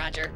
Roger,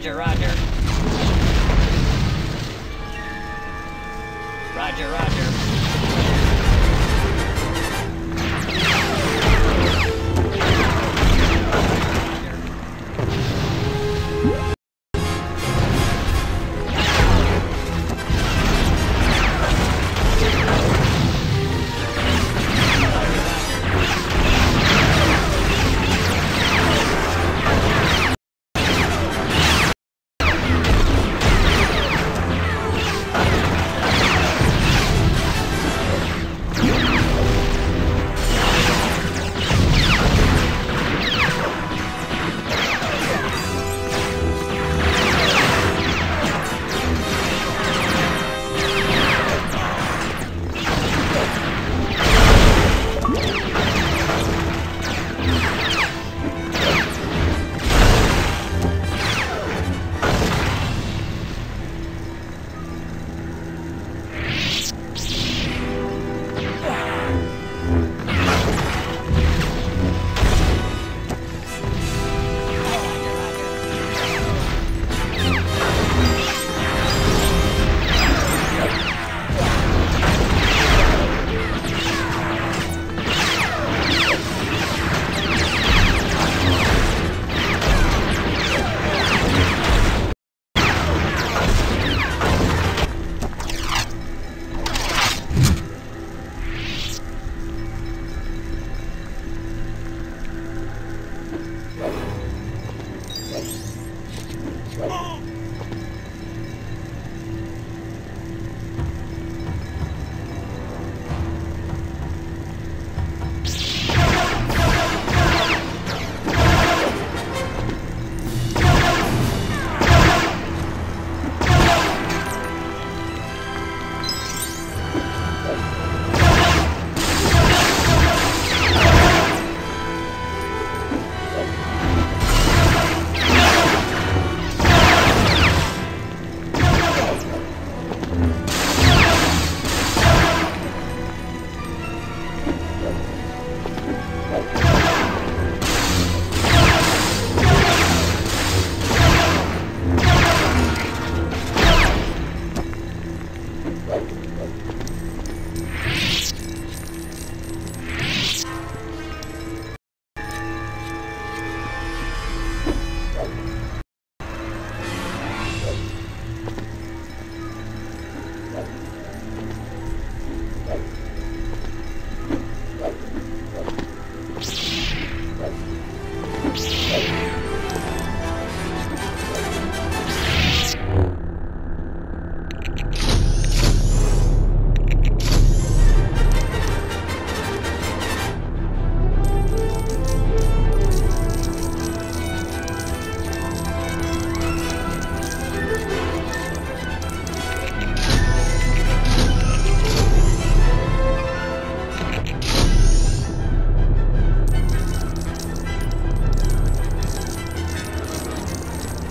roger. Roger,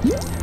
응?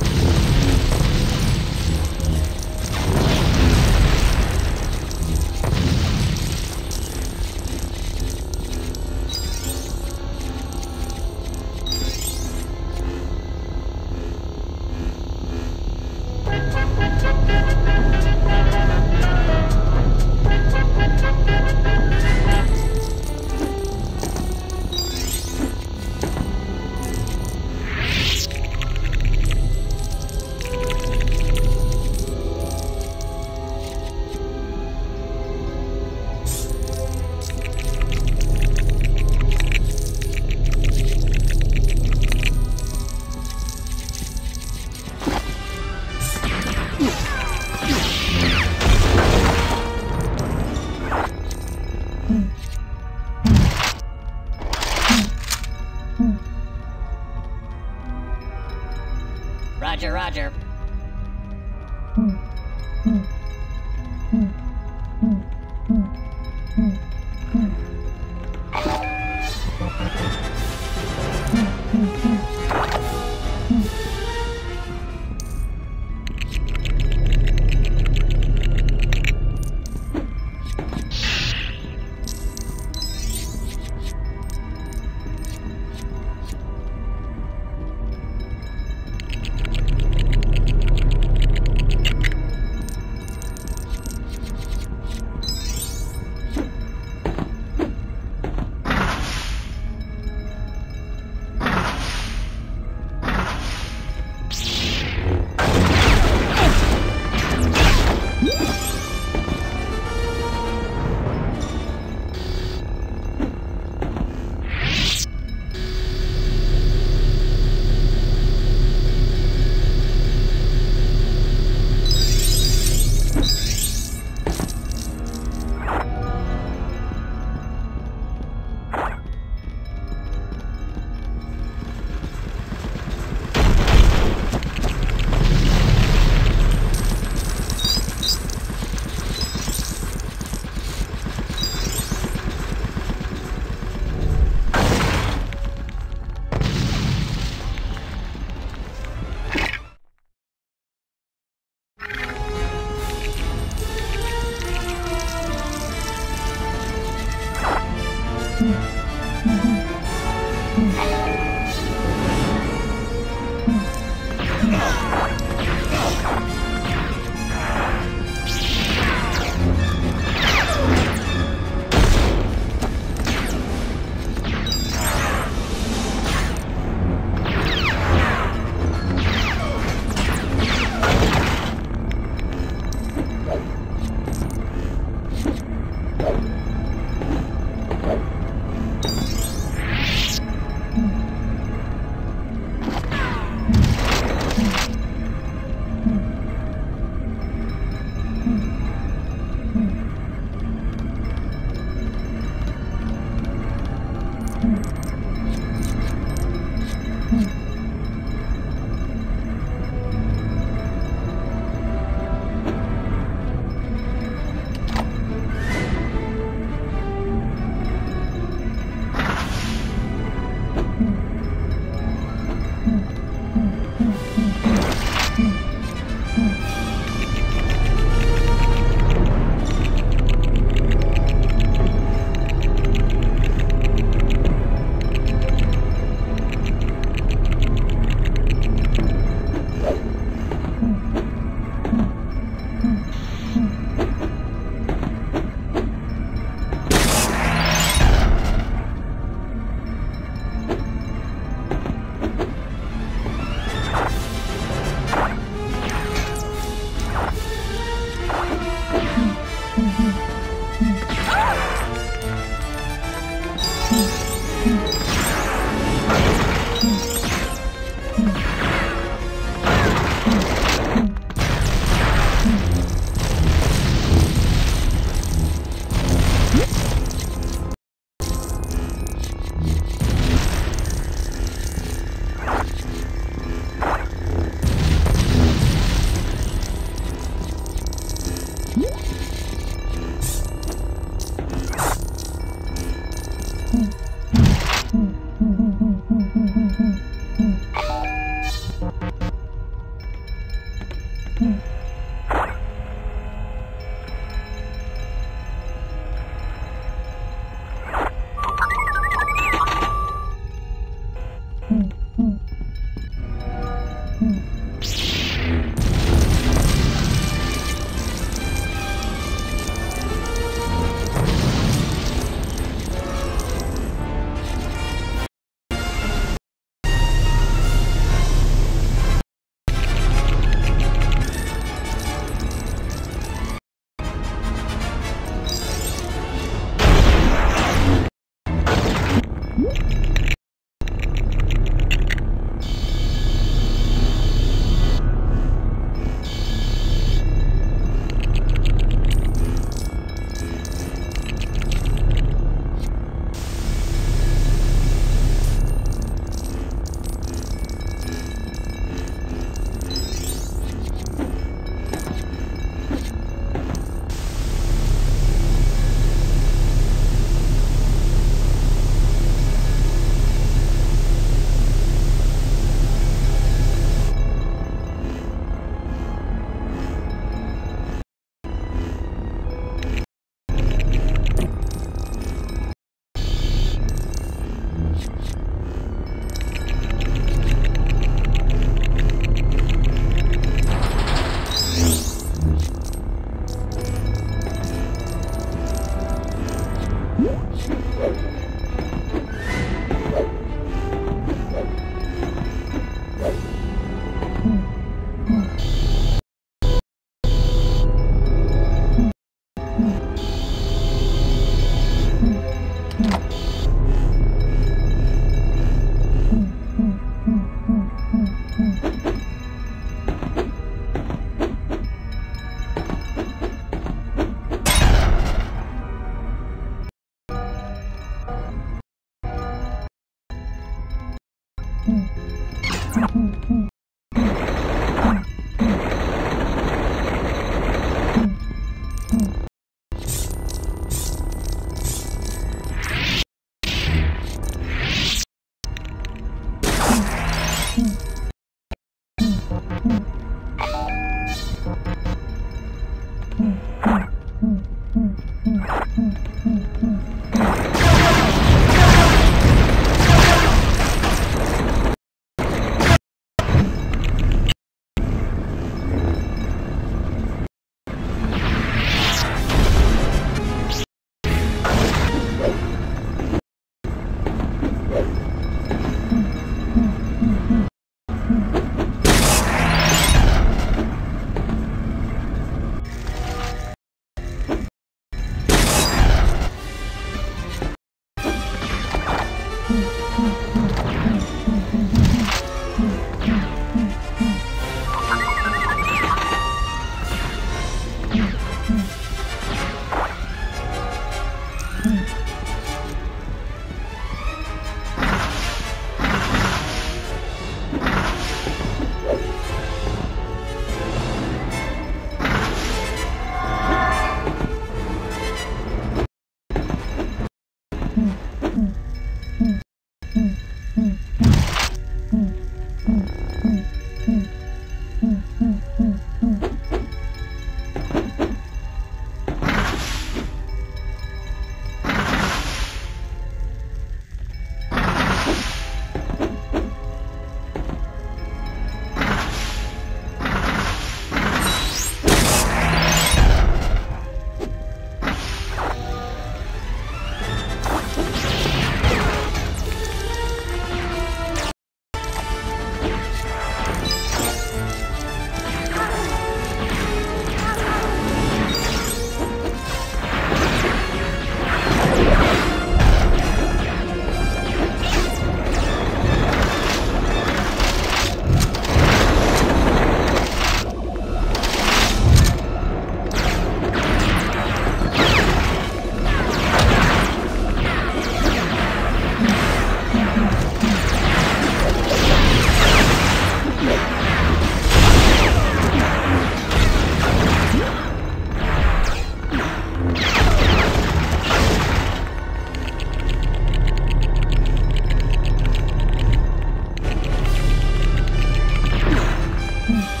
嗯。